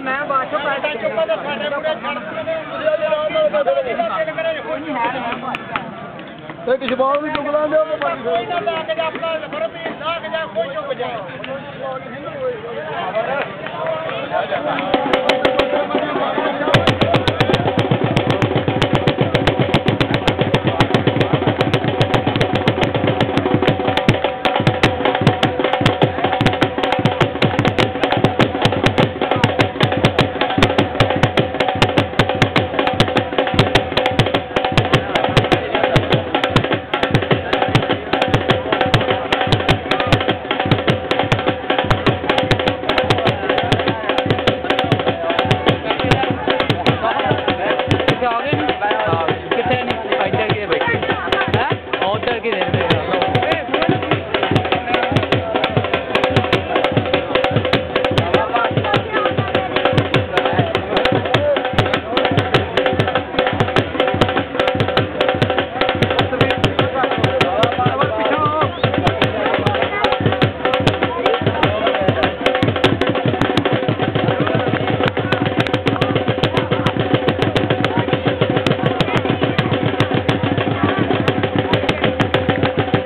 ਮੈਂ ਬਾਅਦ ਚੋਂ ਤੇ ਸਾਡੇ ਪੂਰੇ ਵੀ ਚੁੱਕ ਲਾਂਦੇ ਉਹ ਪਾਣੀ ਕੋਈ ਲਾ ਕੇ ਜਾ, ਆਪਣਾ ਫਰਮੀ ਲਾ ਕੇ ਜਾ, ਕੋਈ ਚੁੱਕ ਜਾਏ